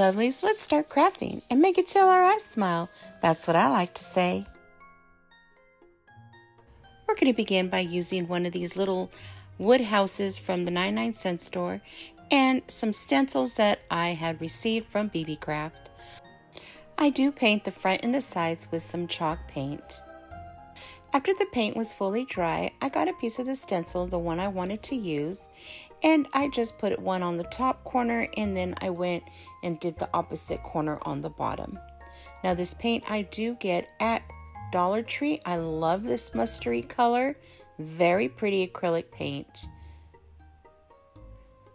lovelies, let's start crafting and make it till our eyes smile. That's what I like to say. We're going to begin by using one of these little wood houses from the 99 cent store and some stencils that I had received from Beebeecraft. I do paint the front and the sides with some chalk paint. After the paint was fully dry, I got a piece of the stencil, the one I wanted to use, and I just put it one on the top corner and then I went and did the opposite corner on the bottom. Now this paint I do get at Dollar Tree. I love this mustardy color. Very pretty acrylic paint.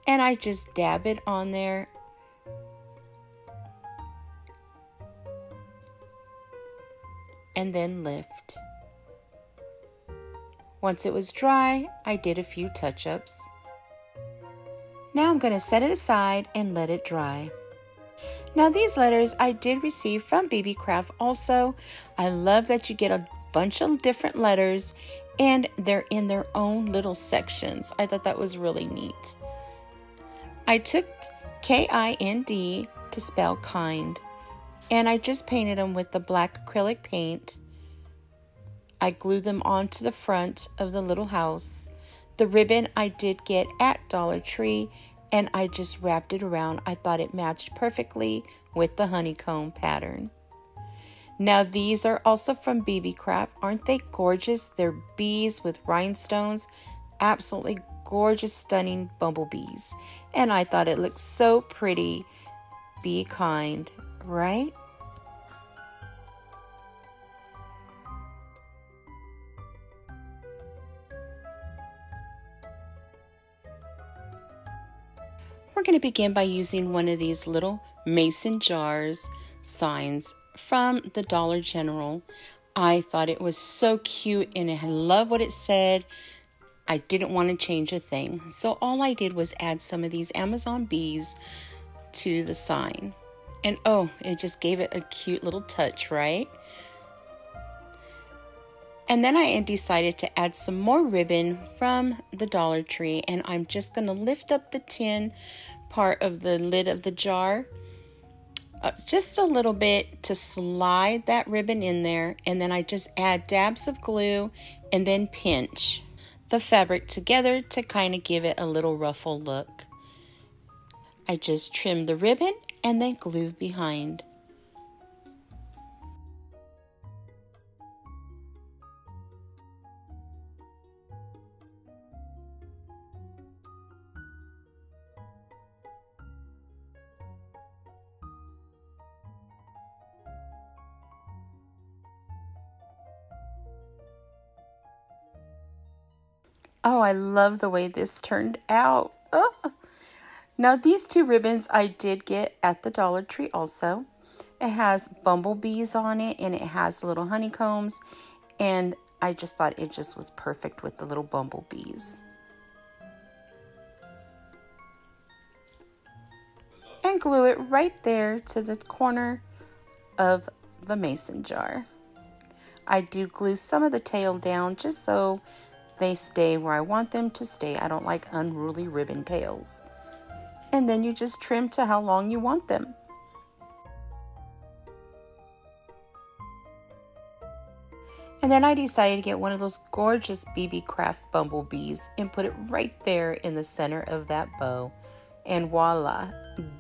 And I just dab it on there. And then lift. Once it was dry, I did a few touch-ups. Now I'm going to set it aside and let it dry. Now these letters I did receive from Beebeecraft also. I love that you get a bunch of different letters and they're in their own little sections. I thought that was really neat. I took K-I-N-D to spell kind and I just painted them with the black acrylic paint. I glued them onto the front of the little house the ribbon I did get at Dollar Tree and I just wrapped it around. I thought it matched perfectly with the honeycomb pattern. Now these are also from Beebeecraft. Aren't they gorgeous? They're bees with rhinestones. Absolutely gorgeous, stunning bumblebees. And I thought it looked so pretty. Be kind, right? Going to begin by using one of these little mason jars signs from the Dollar General. I thought it was so cute and I love what it said. I didn't want to change a thing. So all I did was add some of these Amazon bees to the sign. And oh, it just gave it a cute little touch, right? And then I decided to add some more ribbon from the Dollar Tree and I'm just going to lift up the tin part of the lid of the jar uh, just a little bit to slide that ribbon in there and then I just add dabs of glue and then pinch the fabric together to kind of give it a little ruffle look. I just trim the ribbon and then glue behind. Oh, I love the way this turned out. Oh. Now, these two ribbons I did get at the Dollar Tree also. It has bumblebees on it and it has little honeycombs. And I just thought it just was perfect with the little bumblebees. And glue it right there to the corner of the mason jar. I do glue some of the tail down just so they stay where I want them to stay. I don't like unruly ribbon tails. And then you just trim to how long you want them. And then I decided to get one of those gorgeous Beebeecraft bumblebees and put it right there in the center of that bow. And voila,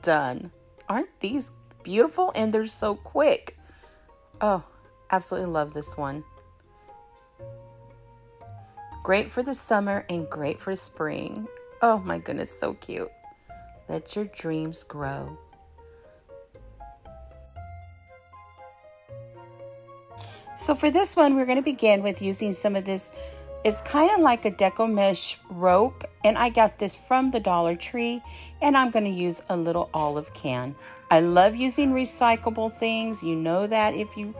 done. Aren't these beautiful? And they're so quick. Oh, absolutely love this one. Great for the summer and great for spring. Oh my goodness, so cute. Let your dreams grow. So for this one, we're going to begin with using some of this. It's kind of like a deco mesh rope, and I got this from the Dollar Tree, and I'm going to use a little olive can. I love using recyclable things. You know that if you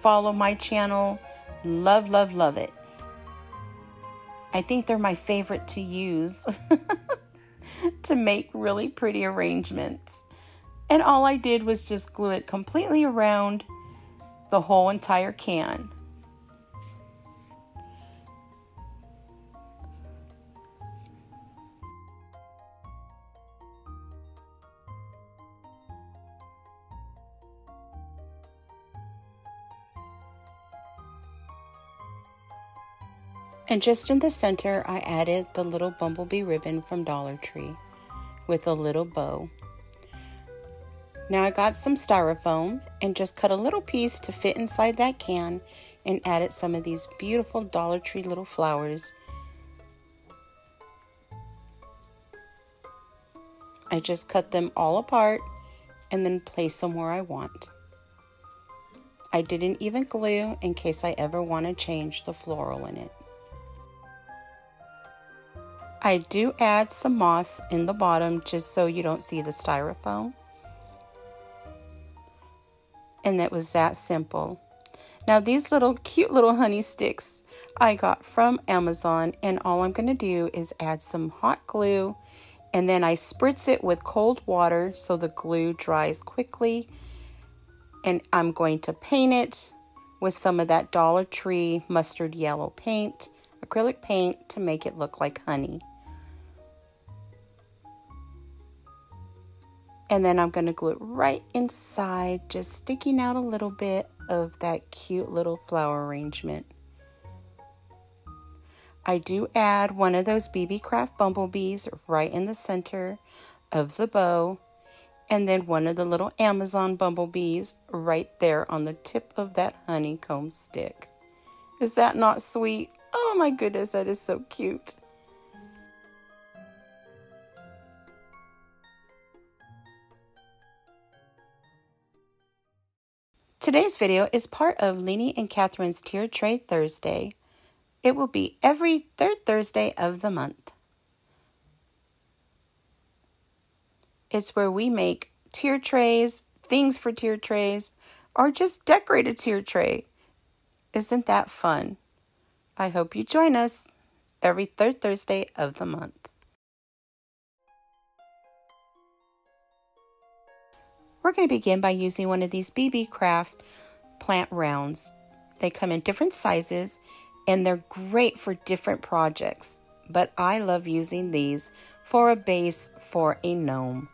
follow my channel. Love, love, love it. I think they're my favorite to use to make really pretty arrangements. And all I did was just glue it completely around the whole entire can. And just in the center, I added the little bumblebee ribbon from Dollar Tree with a little bow. Now I got some styrofoam and just cut a little piece to fit inside that can and added some of these beautiful Dollar Tree little flowers. I just cut them all apart and then place them where I want. I didn't even glue in case I ever want to change the floral in it. I do add some moss in the bottom just so you don't see the styrofoam. And that was that simple. Now these little cute little honey sticks I got from Amazon and all I'm going to do is add some hot glue and then I spritz it with cold water so the glue dries quickly and I'm going to paint it with some of that Dollar Tree mustard yellow paint, acrylic paint to make it look like honey. And then I'm going to glue it right inside, just sticking out a little bit of that cute little flower arrangement. I do add one of those Beebeecraft bumblebees right in the center of the bow and then one of the little Amazon bumblebees right there on the tip of that honeycomb stick. Is that not sweet? Oh my goodness, that is so cute. Today's video is part of Leeny and Catherine's Tier Tray Thursday. It will be every third Thursday of the month. It's where we make tier trays, things for tier trays, or just decorate a tier tray. Isn't that fun? I hope you join us every third Thursday of the month. We're going to begin by using one of these Beebeecraft plant rounds. They come in different sizes and they're great for different projects, but I love using these for a base for a gnome.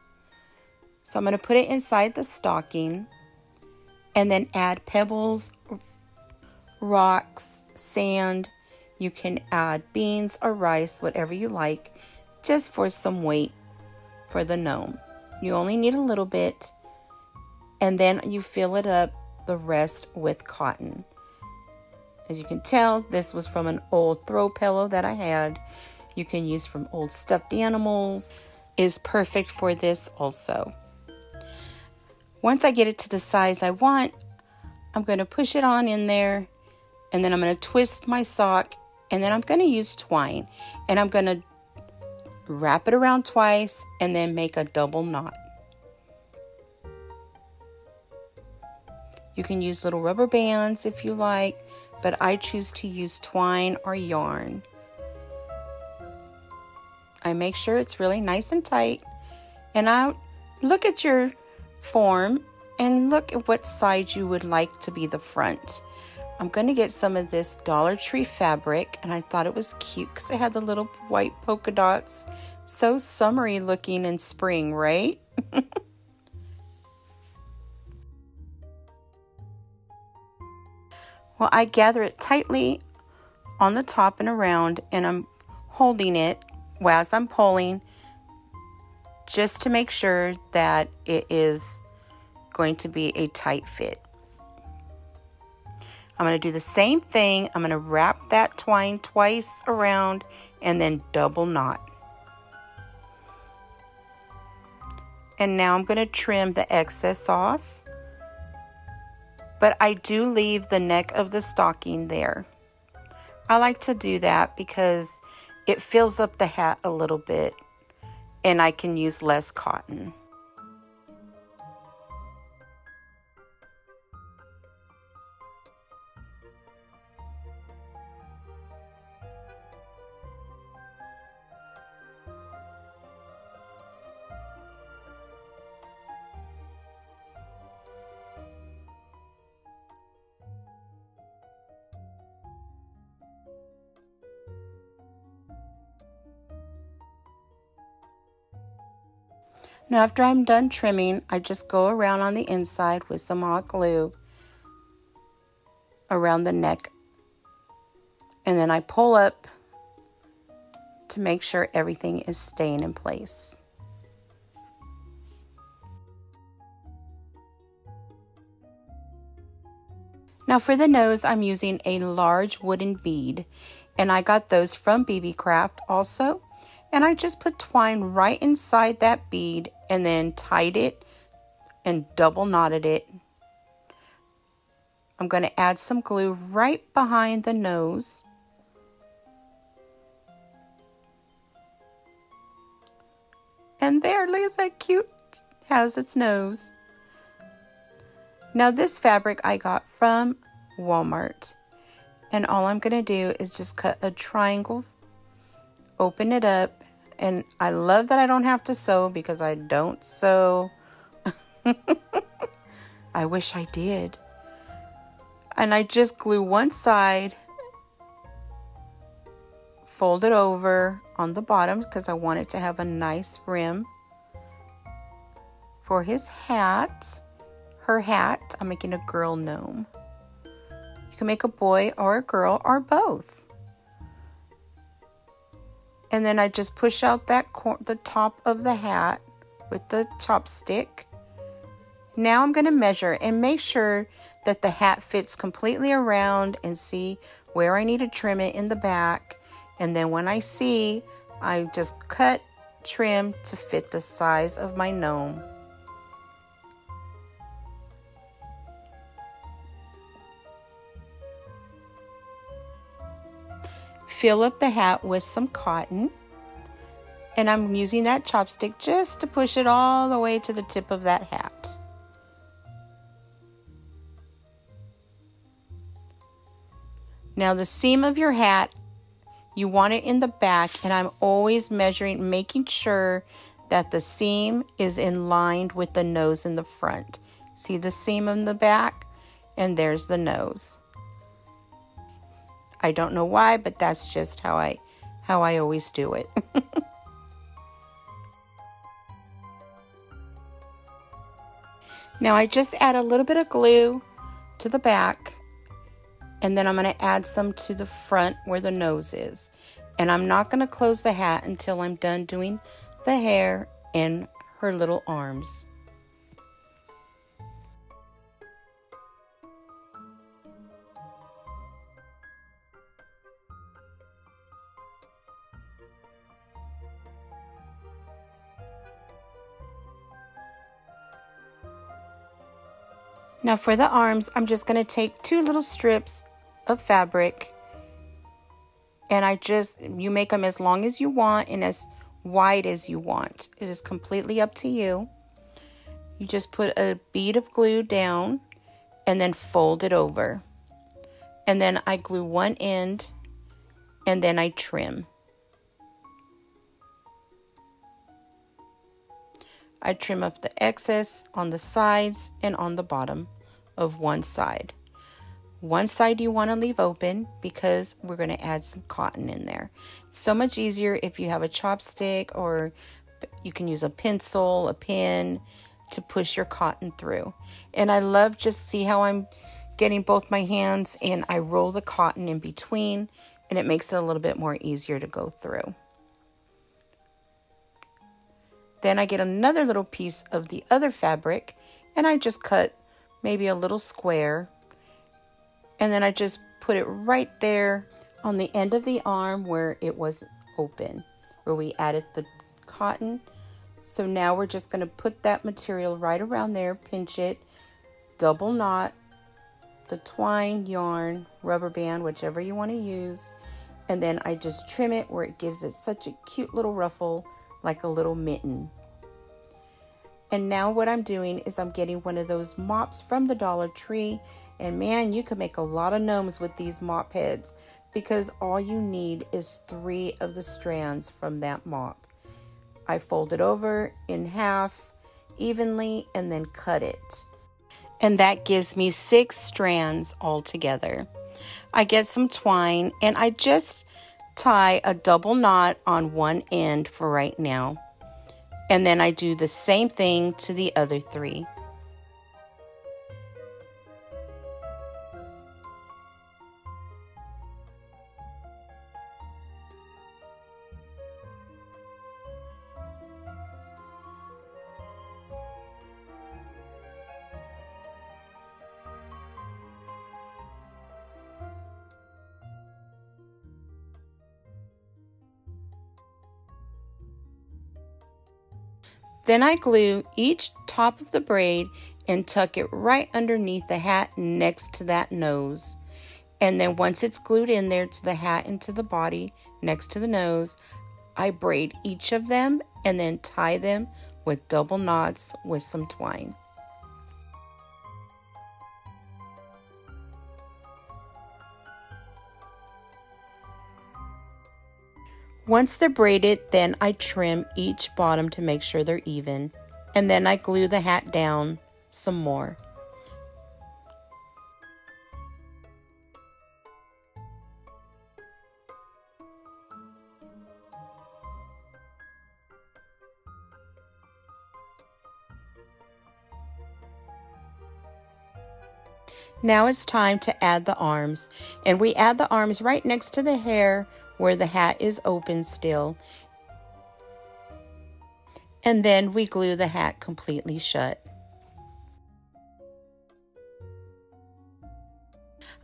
So I'm going to put it inside the stocking and then add pebbles, rocks, sand. You can add beans or rice, whatever you like, just for some weight for the gnome. You only need a little bit and then you fill it up the rest with cotton. As you can tell, this was from an old throw pillow that I had. You can use from old stuffed animals. Is perfect for this also. Once I get it to the size I want, I'm going to push it on in there and then I'm going to twist my sock and then I'm going to use twine and I'm going to wrap it around twice and then make a double knot. You can use little rubber bands if you like, but I choose to use twine or yarn. I make sure it's really nice and tight. And I look at your form and look at what side you would like to be the front. I'm going to get some of this Dollar Tree fabric and I thought it was cute because it had the little white polka dots. So summery looking in spring, right? Well, I gather it tightly on the top and around, and I'm holding it as I'm pulling just to make sure that it is going to be a tight fit. I'm going to do the same thing. I'm going to wrap that twine twice around and then double knot. And now I'm going to trim the excess off but I do leave the neck of the stocking there. I like to do that because it fills up the hat a little bit and I can use less cotton. Now after I'm done trimming, I just go around on the inside with some hot glue around the neck And then I pull up to make sure everything is staying in place. Now for the nose, I'm using a large wooden bead and I got those from Beebeecraft also. And I just put twine right inside that bead and then tied it and double knotted it. I'm going to add some glue right behind the nose. And there, look at that cute, has its nose. Now this fabric I got from Walmart. And all I'm going to do is just cut a triangle, open it up, and I love that I don't have to sew because I don't sew. I wish I did. And I just glue one side, fold it over on the bottom because I want it to have a nice rim for his hat her hat. I'm making a girl gnome. You can make a boy or a girl or both. And then I just push out that the top of the hat with the chopstick. Now I'm going to measure and make sure that the hat fits completely around and see where I need to trim it in the back. And then when I see, I just cut, trim to fit the size of my gnome. Fill up the hat with some cotton. And I'm using that chopstick just to push it all the way to the tip of that hat. Now the seam of your hat, you want it in the back and I'm always measuring, making sure that the seam is in line with the nose in the front. See the seam in the back? And there's the nose. I don't know why, but that's just how I how I always do it. now I just add a little bit of glue to the back and then I'm going to add some to the front where the nose is. And I'm not going to close the hat until I'm done doing the hair and her little arms. Now for the arms, I'm just going to take two little strips of fabric and I just, you make them as long as you want and as wide as you want. It is completely up to you. You just put a bead of glue down and then fold it over. And then I glue one end and then I trim. I trim up the excess on the sides and on the bottom of one side. One side you want to leave open because we're going to add some cotton in there. It's so much easier if you have a chopstick or you can use a pencil, a pin to push your cotton through. And I love just see how I'm getting both my hands and I roll the cotton in between and it makes it a little bit more easier to go through. Then I get another little piece of the other fabric and I just cut maybe a little square. And then I just put it right there on the end of the arm where it was open, where we added the cotton. So now we're just going to put that material right around there, pinch it, double knot the twine, yarn, rubber band, whichever you want to use. And then I just trim it where it gives it such a cute little ruffle, like a little mitten. And now what I'm doing is I'm getting one of those mops from the Dollar Tree. And man, you can make a lot of gnomes with these mop heads because all you need is three of the strands from that mop. I fold it over in half evenly and then cut it. And that gives me six strands all together. I get some twine and I just tie a double knot on one end for right now. And then I do the same thing to the other three. Then I glue each top of the braid and tuck it right underneath the hat next to that nose. And then once it's glued in there to the hat and to the body next to the nose, I braid each of them and then tie them with double knots with some twine. Once they're braided, then I trim each bottom to make sure they're even. And then I glue the hat down some more. Now it's time to add the arms. And we add the arms right next to the hair where the hat is open still. And then we glue the hat completely shut.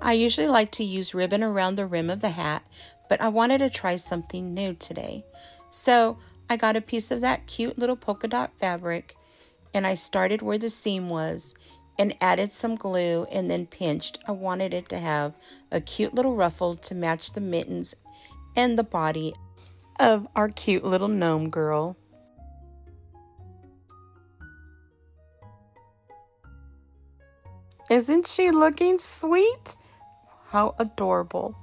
I usually like to use ribbon around the rim of the hat, but I wanted to try something new today. So I got a piece of that cute little polka dot fabric and I started where the seam was and added some glue and then pinched. I wanted it to have a cute little ruffle to match the mittens and the body of our cute little gnome girl. Isn't she looking sweet? How adorable.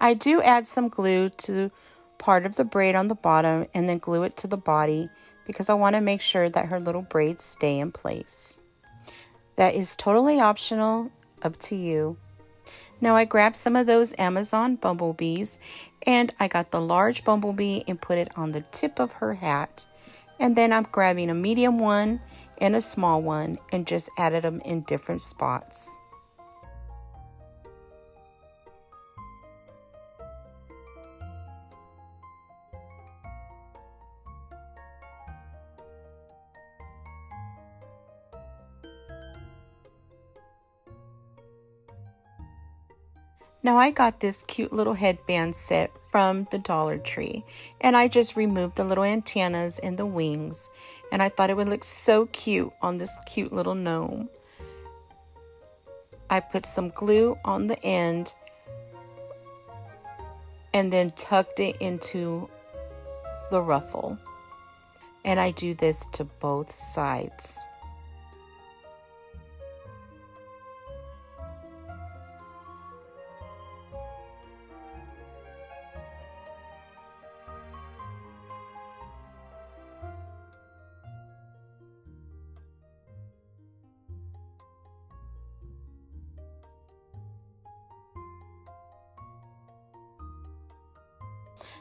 I do add some glue to part of the braid on the bottom and then glue it to the body because I want to make sure that her little braids stay in place. That is totally optional, up to you. Now I grabbed some of those Amazon bumblebees and I got the large bumblebee and put it on the tip of her hat. And then I'm grabbing a medium one and a small one and just added them in different spots. Now I got this cute little headband set from the Dollar Tree and I just removed the little antennas and the wings and I thought it would look so cute on this cute little gnome. I put some glue on the end and then tucked it into the ruffle. And I do this to both sides.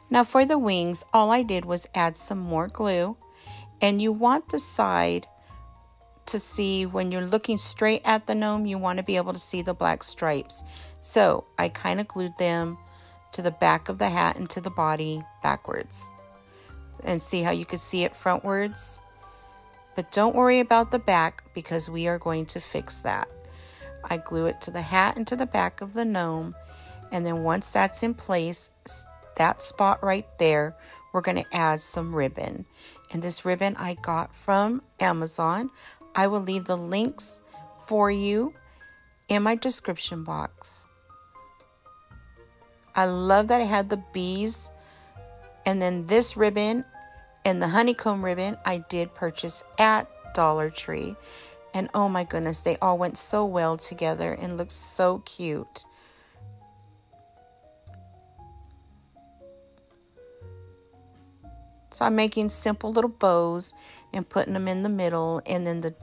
Now for the wings, all I did was add some more glue. And you want the side to see when you're looking straight at the gnome, you want to be able to see the black stripes. So I kind of glued them to the back of the hat and to the body backwards. And see how you can see it frontwards? But don't worry about the back because we are going to fix that. I glue it to the hat and to the back of the gnome. And then once that's in place, that spot right there, we're going to add some ribbon. And this ribbon I got from Amazon. I will leave the links for you in my description box. I love that I had the bees and then this ribbon and the honeycomb ribbon I did purchase at Dollar Tree. And oh my goodness, they all went so well together and looked so cute. So I'm making simple little bows and putting them in the middle. And then the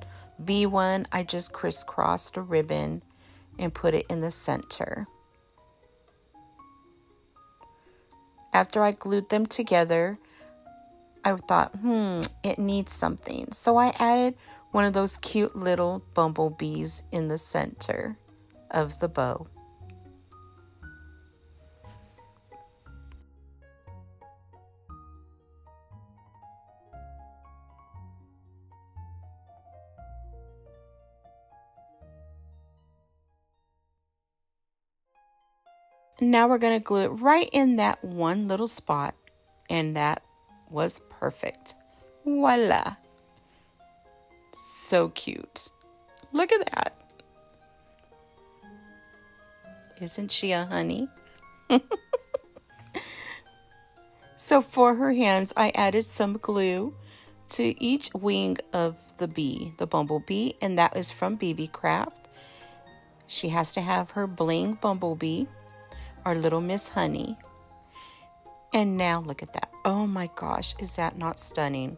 B one, I just crisscrossed a ribbon and put it in the center. After I glued them together, I thought, hmm, it needs something. So I added one of those cute little bumblebees in the center of the bow. Now we're going to glue it right in that one little spot. And that was perfect. Voila. So cute. Look at that. Isn't she a honey? so for her hands, I added some glue to each wing of the bee, the bumblebee, and that is from Beebeecraft. She has to have her bling bumblebee, our little Miss Honey. And now look at that. Oh my gosh, is that not stunning?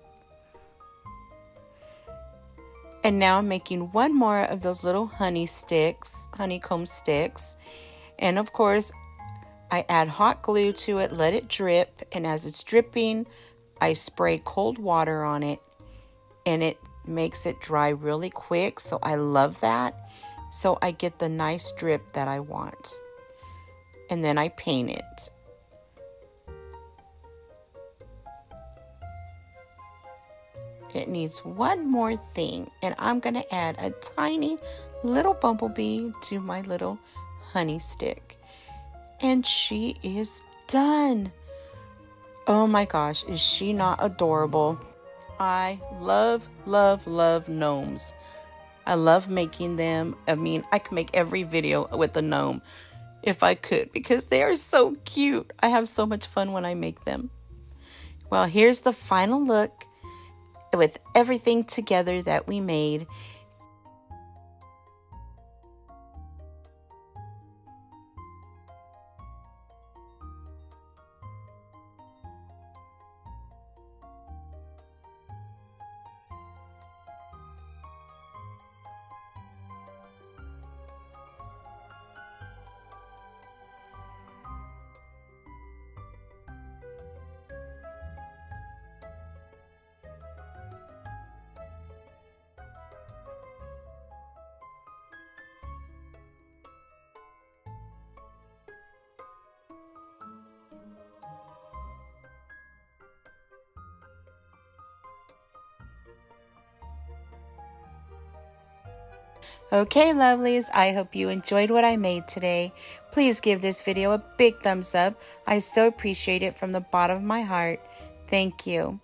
And now I'm making one more of those little honey sticks, honeycomb sticks. And of course, I add hot glue to it, let it drip. And as it's dripping, I spray cold water on it and it makes it dry really quick. So I love that. So I get the nice drip that I want. And then I paint it. It needs one more thing, and I'm going to add a tiny little bumblebee to my little honey stick. And she is done. Oh my gosh, is she not adorable? I love, love, love gnomes. I love making them. I mean, I could make every video with a gnome if I could because they are so cute. I have so much fun when I make them. Well, here's the final look with everything together that we made. Okay, lovelies, I hope you enjoyed what I made today. Please give this video a big thumbs up. I so appreciate it from the bottom of my heart. Thank you.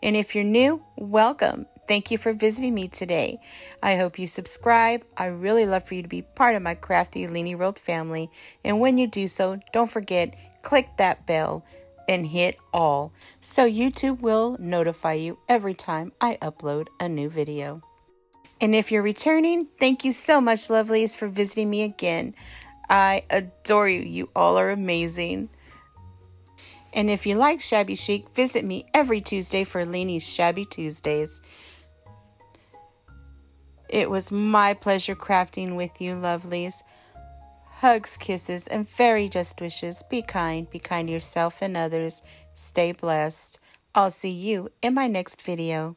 And if you're new, welcome. Thank you for visiting me today. I hope you subscribe. I really love for you to be part of my Krafty Leeny World family. And when you do so, don't forget, click that bell and hit all so YouTube will notify you every time I upload a new video. And if you're returning, thank you so much, lovelies, for visiting me again. I adore you. You all are amazing. And if you like Shabby Chic, visit me every Tuesday for Leeny's Shabby Tuesdays. It was my pleasure crafting with you, lovelies. Hugs, kisses, and very just wishes. Be kind. Be kind to yourself and others. Stay blessed. I'll see you in my next video.